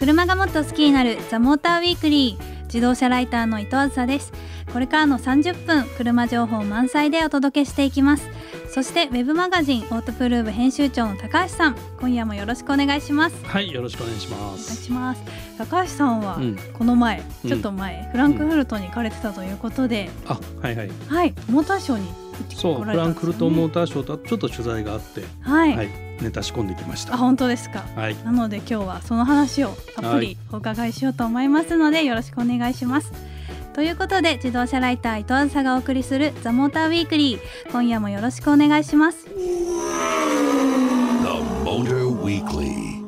車がもっと好きになるザモーターウィークリー自動車ライターの伊藤梓です。これからの30分車情報満載でお届けしていきます。そしてウェブマガジンオートプルーブ編集長の高橋さん今夜もよろしくお願いします。はいよろしくお願いしまお願いすします。高橋さんはうん。この前、うん。ちょっと前、フランクフルトに行かれてたということで、あはいはい。はいモーターショーに行ってそうこフランクフルトモーターショーとちょっと取材があって。はい、はいネタ仕込んできました。あ本当ですか。はい。なので今日はその話をたっぷりお伺いしようと思いますのでよろしくお願いします。ということで自動車ライター伊藤梓がお送りするザモーターウィークリー。今夜もよろしくお願いします。The Motor Weekly.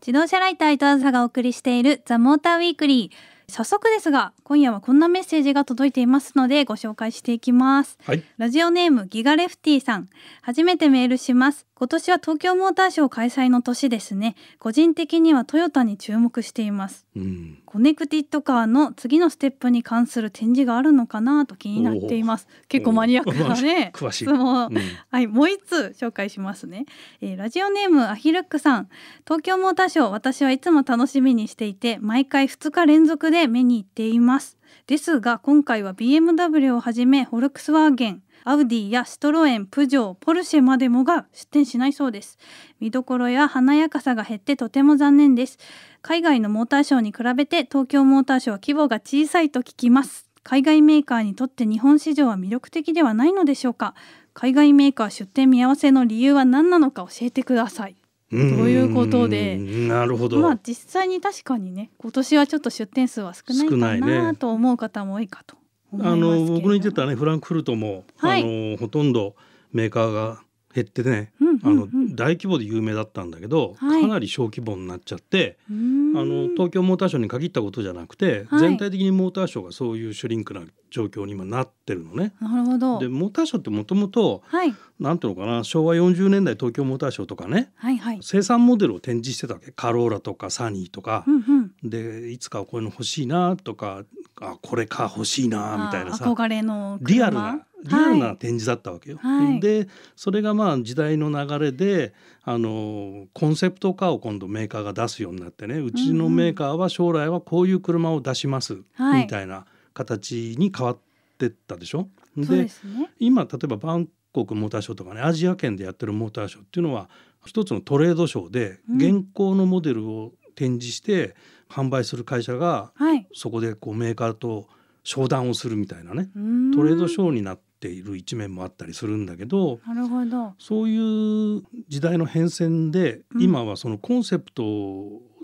自動車ライター伊藤梓がお送りしているザモーターウィークリー。早速ですが今夜はこんなメッセージが届いていますのでご紹介していきます。はい。ラジオネームギガレフティさん。初めてメールします今年は東京モーターショー開催の年ですね。個人的にはトヨタに注目しています。うん。コネクティッドカーの次のステップに関する展示があるのかなと気になっています。結構マニアックなね詳しい。うん。はい、もう一つ紹介しますね、えーラジオネームアヒルックさん。東京モーターショー私はいつも楽しみにしていて毎回2日連続で見に行っています。ですが今回は BMW をはじめフォルクスワーゲンアウディやシトロエン、プジョー、ポルシェまでもが出展しないそうです。見どころや華やかさが減ってとても残念です。海外のモーターショーに比べて東京モーターショーは規模が小さいと聞きます。海外メーカーにとって日本市場は魅力的ではないのでしょうか。海外メーカー出店見合わせの理由は何なのか教えてください。ということで。なるほど、まあ実際に確かにね今年はちょっと出店数は少ないか少なと思う方も多いかとあの僕の言ってたねフランクフルトも、はい。あのほとんどメーカーが減ってね、うんうんうん。あの大規模で有名だったんだけど、はい。かなり小規模になっちゃって、あの東京モーターショーに限ったことじゃなくて、はい。全体的にモーターショーがそういうシュリンクな状況に今なってるのね。なるほど。でモーターショーってもともとはい。なんていうのかな昭和40年代東京モーターショーとかねはいはい。生産モデルを展示してたわけ。カローラとかサニーとか。う、んうん。でいつかこういうの欲しいなとかあこれか欲しいなみたいなさ。憧れの車。リアルなリアルはない展示だったわけよ。はい。でそれがまあ時代の流れであのコンセプトカーを今度メーカーが出すようになってねうちのメーカーは将来はこういう車を出します、はい。みたいな形に変わってったでしょ。ですね。今例えばバンコクモーターショーとかねアジア圏でやってるモーターショーっていうのは一つのトレードショーでうん。現行のモデルを展示して販売する会社がはい。そこでこうメーカーと商談をするみたいなね。トレードショーになっている一面もあったりするんだけどなるほど。そういう時代の変遷で、うん。今はそのコンセプト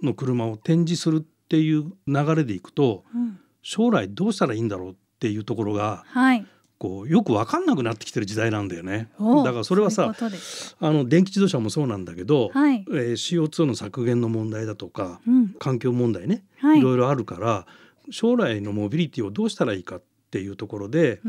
の車を展示するっていう流れでいくとうん。将来どうしたらいいんだろうっていうところがはいこうよく分かんなくなってきてる時代なんだよね。おだからそれはさあの電気自動車もそうなんだけど、はい。えー CO2 の削減の問題だとかうん。環境問題ね、はい。いろいろあるから将来のモビリティをどうしたらいいかっていうところで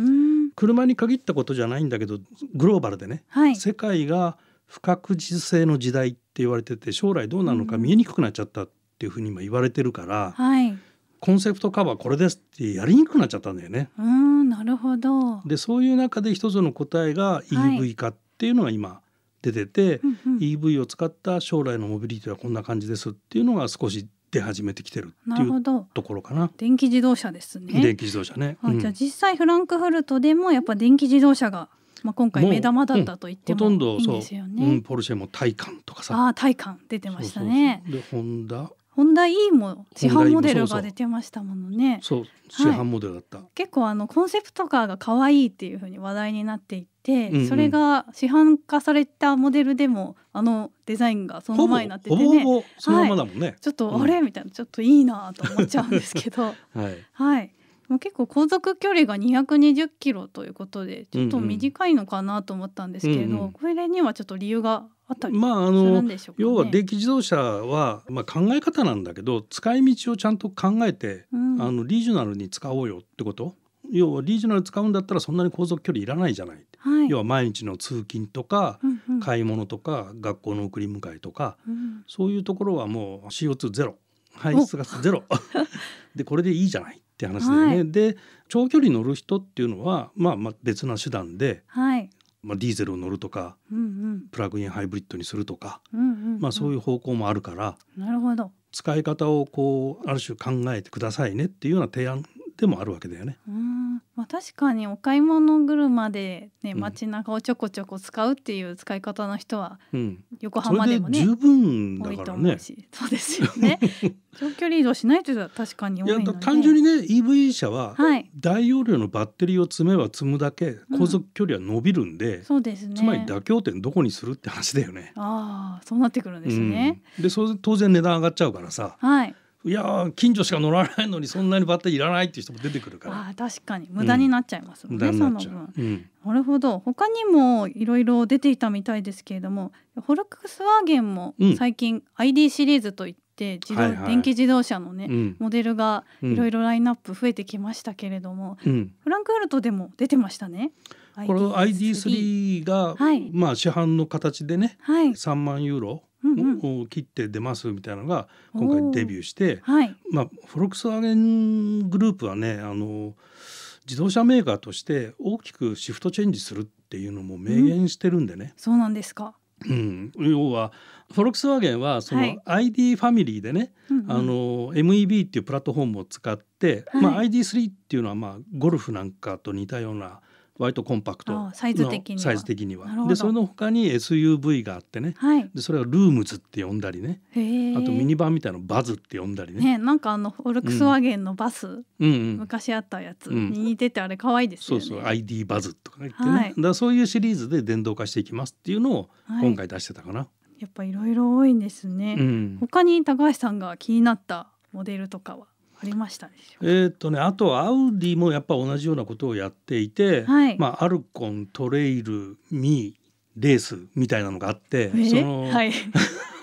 車に限ったことじゃないんだけどグローバルでねはい。世界が不確実性の時代って言われてて将来どうなるのかうん見えにくくなっちゃったっていうふうに今言われてるから、はいコンセプトカバーこれですってやりにくくなっちゃったんだよね。うーんなるほどでそういう中で一つの答えがはい EV 化っていうのが今出てて、うんうん EV を使った将来のモビリティはこんな感じですっていうのが少し出始めてきてるっていうところかな。電気自動車ですね電気自動車ね。あうんじゃあ実際フランクフルトでもやっぱ電気自動車が、まあ、今回もう目玉だったと言ってほとんどもいいんそうですようん、ね。ポルシェもタイカンとかさああ体感出てましたね。そうそうそうでホンダホンダ E も市 E も販モデルが出てましたものね。そう市販モデルだった。結構あのコンセプトカーが可愛いっていう風に話題になっていて、うんうんそれが市販化されたモデルでもあのデザインがそのままになっててほぼほね。ぼそのままだもんね。ちょっとうんあれ？みたいなちょっといいなと思っちゃうんですけど。はい。はい。もう結構航続距離が220キロということでちょっと短いのかなと思ったんですけれど、うんうん。これにはちょっと理由があったりまああするのんでしょうかね。要は電気自動車は、まあ、考え方なんだけど使い道をちゃんと考えて、うん。あのリージョナルに使おうよってこと？要はリージョナル使うんだったらそんなに航続距離いらないじゃない、はい。要は毎日の通勤とか、うんうん。買い物とか学校の送り迎えとか。うん。そういうところはもう CO2 ゼロ。排出ガスゼロ。でこれでいいじゃないって話だよね。はいで長距離乗る人っていうのは、まあ、まあ別な手段ではい。まあ、ディーゼルを乗るとかうんうんプラグインハイブリッドにするとか、うんうんまあ、そういう方向もあるからなるほど使い方をこうある種考えてくださいねっていうような提案でもあるわけだよね。うんまあ確かにお買い物車でねうん。街中をちょこちょこ使うっていう使い方の人はうん、横浜でもね十分多いとだからね。思うし、そうですよね。長距離移動しないというのは確かに多い単純にね EV 車ははい。大容量のバッテリーを積めば積むだけ航続距離は伸びるんで、そうですね。つまり妥協点どこにするって話だよね。ああそうなってくるんですね、うん、でそれ当然値段上がっちゃうからさ。はいいやー近所しか乗らないのにそんなにバッテリーいらないっていう人も出てくるから。ああ確かに。無駄になっちゃいますもん無ね、うその。分。う。ん。なるほど。他にもいろいろ出ていたみたいですけれどもフォルクスワーゲンもうん最近 ID シリーズといって自動、はいはい。電気自動車のね、うん。モデルがうん。いろいろラインナップ増えてきましたけれども、うん。フランクフルトでも出てましたね。この ID3 が、はい。まあ市販の形でねはい、3万ユーロを切って出ますみたいなのが今回デビューして、はい、まあ、フォルクスワーゲングループはねあの自動車メーカーとして大きくシフトチェンジするっていうのも明言してるんでね、そうなんですか。うん。要はフォルクスワーゲンはそはい。の ID ファミリーでね、うんうん。あの MEB っていうプラットフォームを使って、はい。まあ、ID3 っていうのはまあゴルフなんかと似たような割とコンパクトサイズ的には。サイズ的には。でそれの他に SUV があってね。はい。でそれはルームズって呼んだりね。あとミニバンみたいなのバズって呼んだりね。ね、なんかあのフォルクスワーゲンのバス、うん。うん、昔あったやつ。うん。に似ててあれ可愛いですよね。そうそう。ID バズとか言ってね、はい。だからそういうシリーズで電動化していきますっていうのをはい。今回出してたかな。やっぱいろいろ多いんですね。うん。他に高橋さんが気になったモデルとかは？ありましたでしょうえーっとねあとはアウディもやっぱ同じようなことをやっていて、はい。まあ、アルコントレイルミレースみたいなのがあって、えその、はい。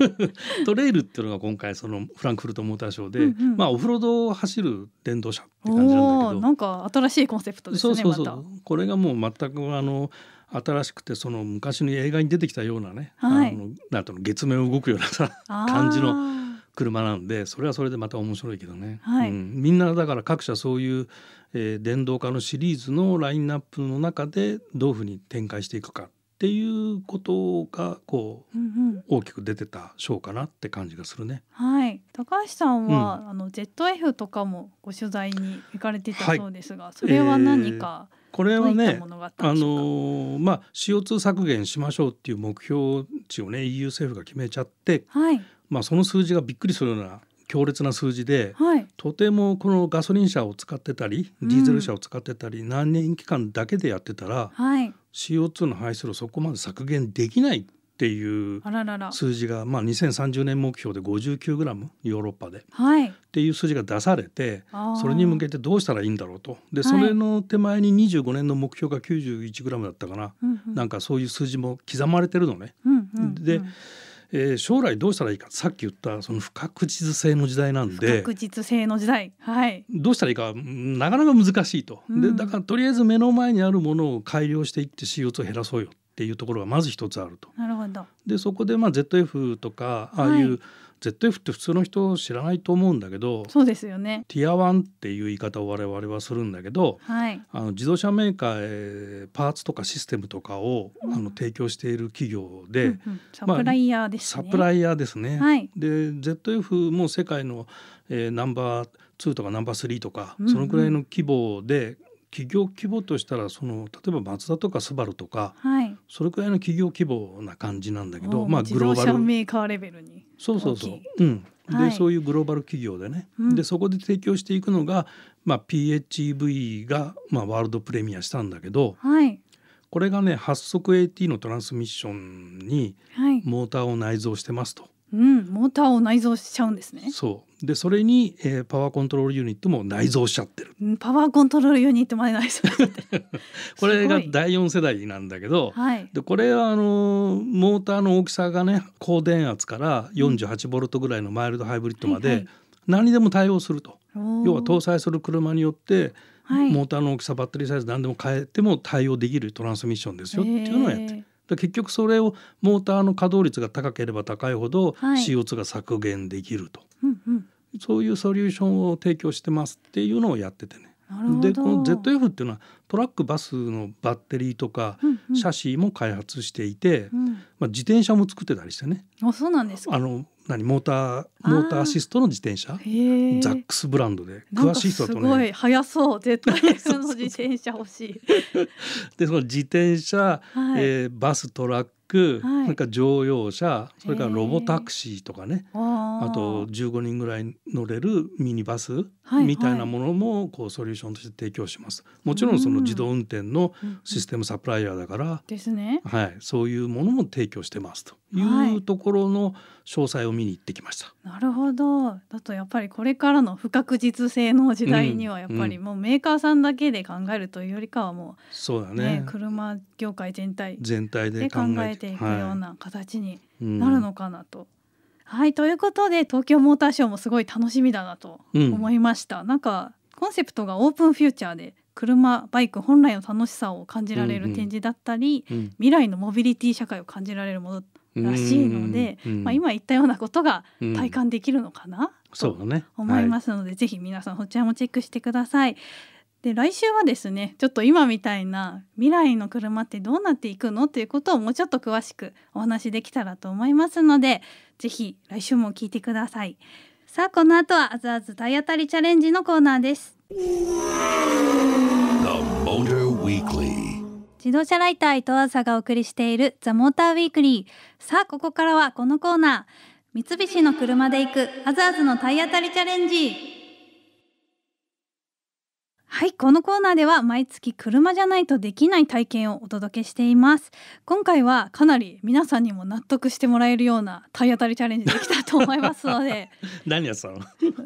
トレイルっていうのが今回そのフランクフルトモーターショーで、うんうん。まあ、オフロードを走る電動車って感じなんだけど。なんか新しいコンセプトですね。そうそうそう。これがもう全くあの新しくてその昔の映画に出てきたようなね、はい。あのなんていうの月面を動くようなさ感じの車なんでそれはそれでまた面白いけどね、はいうん、みんなだから各社そういう、えー電動化のシリーズのラインナップの中でどういうふうに展開していくかっていうことがこううんうん。大きく出てたショーかなって感じがするね。はい。高橋さんは、あの ZF とかもご取材に行かれてたはいそうですが、それは何か、これはねどういったものがあ。のーまあ CO2 削減しましょうっていう目標値をね EU 政府が決めちゃって、はいまあ、その数字がびっくりするような強烈な数字ではい。とてもこのガソリン車を使ってたりうんディーゼル車を使ってたり、何年期間だけでやってたらはい。CO2 の排出量そこまで削減できないっていう。数字が、まあ、2030年目標で 59g ヨーロッパでっはい。ていう数字が出されてそれに向けてどうしたらいいんだろうとではいそれの手前に25年の目標が 91g だったかな、うんうんなんかそういう数字も刻まれてるのね。うんうんうんでえー将来どうしたらいいか。さっき言ったその不確実性の時代なんで。不確実性の時代。はい。どうしたらいいかうんなかなか難しいと、うん。でだからとりあえず目の前にあるものを改良していって CO2 を減らそうよ。っていうところがまず一つあると。なるほど。でそこでまあ ZF とかああいう、はい ZF って普通の人知らないと思うんだけどそうですよね。ティア1っていう言い方を我々はするんだけどはい。あの自動車メーカーへパーツとかシステムとかを、あの提供している企業で、うんうんサプライヤーですね。サプライヤーですね。はいで ZF も世界の、えーナンバー2とかナンバー3とか、うんうんそのくらいの規模で企業規模としたらその例えばマツダとかスバルとかはい。それくらいの企業規模な感じなんだけどまあグローバルメーカーレベルに。そうそうそううんで、はいそういうグローバル企業でね、うんでそこで提供していくのが、まあ、PHEV が、まあ、ワールドプレミアしたんだけどはい。これがね8速 AT のトランスミッションにはい。モーターを内蔵してますと。うん、モーターを内蔵しちゃうんですね。そうでそれに、えーパワーコントロールユニットも内蔵しちゃってるうんパワーコントロールユニットまで内蔵。これが第4世代なんだけど、はい。でこれはあのモーターの大きさがね高電圧から48ボルトぐらいのマイルドハイブリッドまで何にでも対応すると、要要は搭載する車によってはい。モーターの大きさバッテリーサイズ何でも変えても対応できるトランスミッションですよっていうのをやってる。結局それをモーターの稼働率が高ければ高いほどはい。CO2 が削減できると、うんうん。そういうソリューションを提供してますっていうのをやっててね。なるほど。でこの ZF っていうのはトラックバスのバッテリーとかうんうん。シャシーも開発していて、うん。まあ、自転車も作ってたりしてね。あそうなんですか。あの何モーターモーターアシストの自転車？ザックスブランドで。詳しい人とすごいね速そう。絶対その自転車欲しい。でその自転車、はい。えーバストラック、はい。それから乗用車それからロボタクシーとかね。ああと15人ぐらい乗れるミニバスはいみたいなものもこうソリューションとして提供します。もちろんその自動運転のシステムサプライヤーだから、ですね。はい、そういうものも提供してますと。いはい。うところの詳細を見に行ってきました。なるほど。だとやっぱりこれからの不確実性の時代にはやっぱりもうメーカーさんだけで考えるというよりかはもうそうだね。ね車業界全体全体で考えていくような形にはい。なるのかなと。はいということで東京モーターショーもすごい楽しみだなとうん。思いました。なんかコンセプトがオープンフューチャーで車バイク本来の楽しさを感じられる展示だったり、うん。未来のモビリティ社会を感じられるものらしいので、うんうんまあ、今言ったようなことがうん。体感できるのかな、そうだね。思いますので、ぜひ皆さんそちらもチェックしてください。で来週はですねちょっと今みたいな未来の車ってどうなっていくのということをもうちょっと詳しくお話できたらと思いますのでぜひ来週も聞いてください。さあこの後はあずあず体当たりチャレンジのコーナーです.自動車ライター伊藤朝がお送りしているザモーターウィークリーさあここからはこのコーナー。三菱の車で行くアザーズの体当たりチャレンジはいこのコーナーでは毎月車じゃないとできない体験をお届けしています。今回はかなり皆さんにも納得してもらえるような体当たりチャレンジできたと思いますので 何やってたの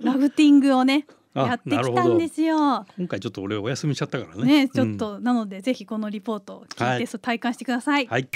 ラフティングをねあやってきたんですよ。今回ちょっと俺お休みしちゃったからね。ねちょっと、なのでぜひこのリポートを聞いはい。て体感してください。うんはい。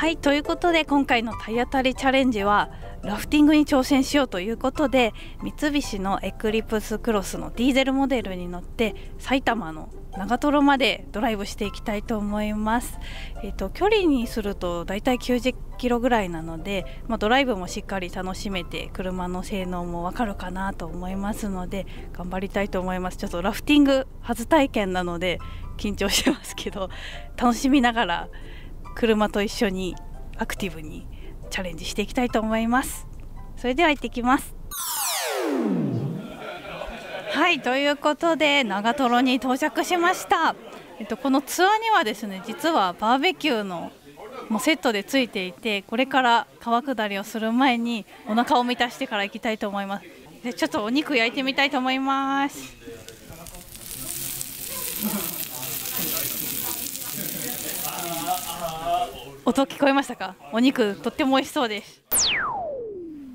はいということで今回の体当たりチャレンジはラフティングに挑戦しようということで三菱のエクリプスクロスのディーゼルモデルに乗って埼玉の長瀞までドライブしていきたいと思います。えっ、と距離にするとだいたい90キロぐらいなので、まあ、ドライブもしっかり楽しめて車の性能もわかるかなと思いますので頑張りたいと思います。ちょっとラフティング初体験なので緊張してますけど楽しみながら車と一緒にアクティブにチャレンジしていきたいと思います。それでは行ってきます。はいということで長瀞に到着しました。えっとこのツアーにはですね実はバーベキューのもうセットでついていてこれから川下りをする前にお腹を満たしてから行きたいと思います。でちょっとお肉焼いてみたいと思います。音聞こえましたか？お肉とっても美味しそうです。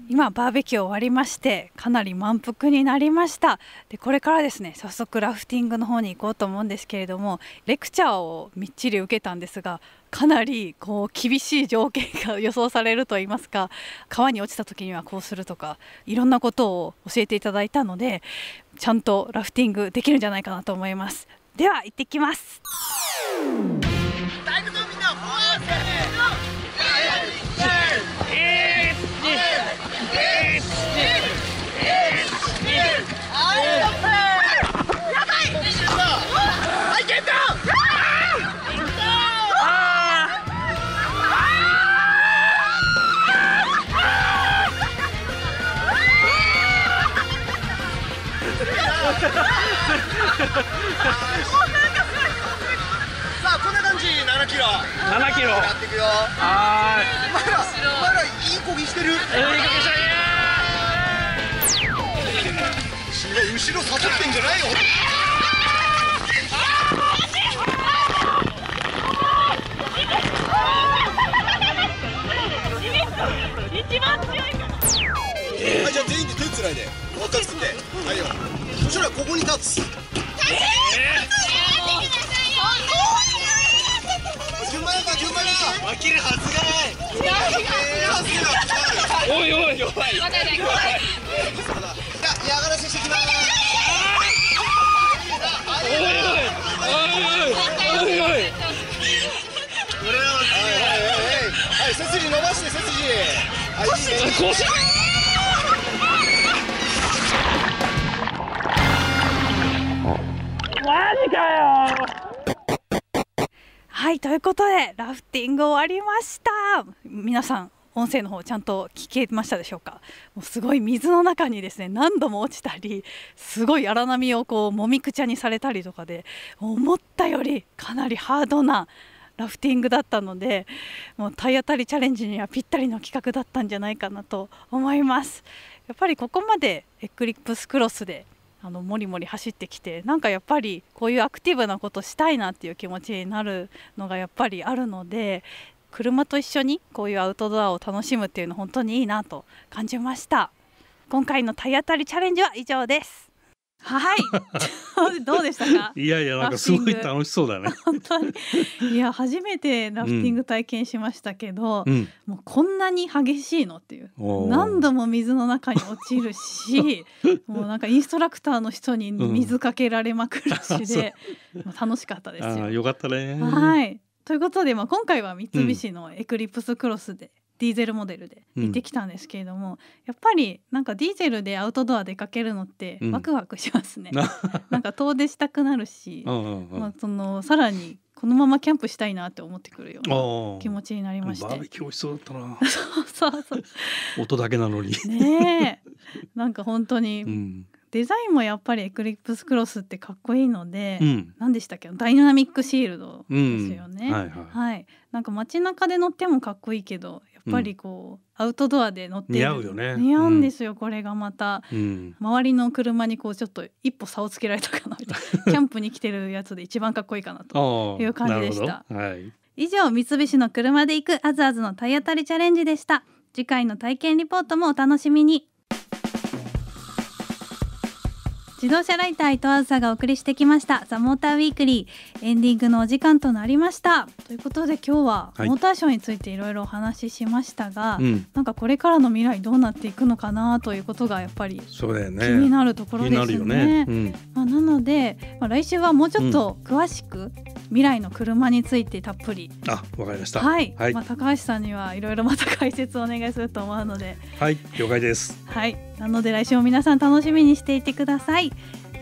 今バーベキュー終わりましてかなり満腹になりました。でこれからですね早速ラフティングの方に行こうと思うんですけれどもレクチャーをみっちり受けたんですがかなりこう厳しい条件が予想されると言いますか川に落ちた時にはこうするとかいろんなことを教えていただいたのでちゃんとラフティングできるんじゃないかなと思います。では行ってきます。はいじゃあ全員で手つないでもう一つってはいよそしたらここに立つ順番やか順番や負けるはずがない負けるはずがないおいおい弱いじゃあ嫌がらせしてきますおい。おいおいおいおいはいはいはい。はい背筋伸ばして背筋。はいということでラフティング終わりました。皆さん音声の方ちゃんと聞けましたでしょうか？もうすごい水の中にですね何度も落ちたりすごい荒波をこうもみくちゃにされたりとかで思ったよりかなりハードなラフティングだったのでもう体当たりチャレンジにはぴったりの企画だったんじゃないかなと思います。やっぱりここまでエクリプスクロスであのもりもり走ってきてなんかやっぱりこういうアクティブなことしたいなっていう気持ちになるのがやっぱりあるので車と一緒にこういうアウトドアを楽しむっていうの本当にいいなと感じました。今回の体当たりチャレンジは以上です。はい。どうでしたか？いやいやなんかすごい楽しそうだね。本当に。いや初めてラフティング体験しましたけど、うん、もうこんなに激しいのっていう。何度も水の中に落ちるし もうなんかインストラクターの人に水かけられまくるしで、もう。楽しかったですよ。よかったね。はい。ということで、まあ、今回は三菱のエクリプスクロスで、ディーゼルモデルで行ってきたんですけれども、やっぱりなんかディーゼルでアウトドア出かけるのってうん。ワクワクしますね。な なんか遠出したくなるし、うんうんうん。まあ、そのさらにこのままキャンプしたいなって思ってくるようなあ気持ちになりまして。バーベキュー美味しそうだったな。そうそうそう 音だけなのに。ねえ。なんか本当うにん。デザインもやっぱりエクリプスクロスってかっこいいので、うん。何でしたっけ？ダイナミックシールドですよね、うん。はい。はい。なんか街中で乗ってもかっこいいけどぱりこう、アウトドアで乗ってる。似合うよね。似合うんですよ、これがまた。うん。周りの車にこうちょっと一歩差をつけられたかなみたいな。キャンプに来てるやつで一番かっこいいかなと。いう感じでした。はい。以上三菱の車で行くアズアズの体当たりチャレンジでした。次回の体験リポートもお楽しみに自動車ライター伊藤あずさがお送りしてきましたザ・モーターウィークリーエンディングのお時間となりましたということで今日ははいモーターショーについていろいろお話ししましたが、うん。なんかこれからの未来どうなっていくのかなということがやっぱりそうだよね。気になるところ気ですよになね。うん。まあ、なので、まあ、来週はもうちょっと詳しく未来の車についてたっぷりあ、わかりました。はい、はいまあ、高橋さんにはいろいろまた解説をお願いすると思うので、はい。了解です。はい、なので来週も皆さん楽しみにしていてください。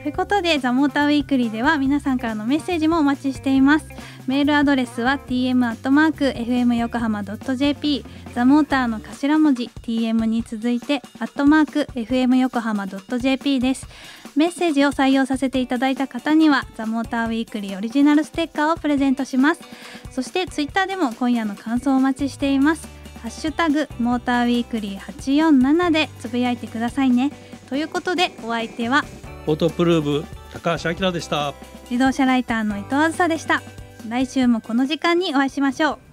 ということで、ザ・モーターウィークリーでは皆さんからのメッセージもお待ちしています。メールアドレスは tm アットマーク fm 横浜ドット jp ザ・モーターの頭文字 tm に続いてアットマーク fm 横浜ドット jp です。メッセージを採用させていただいた方にはザ・モーターウィークリーオリジナルステッカーをプレゼントします。そしてツイッターでも今夜の感想をお待ちしています。ハッシュタグモーターウィークリー847でつぶやいてくださいね。ということでお相手はオートプルーブ高橋明でした。自動車ライターの伊藤あずさでした。来週もこの時間にお会いしましょう。